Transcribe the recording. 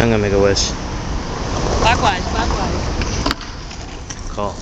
I'm gonna make a wish. Clockwise, clockwise. Call.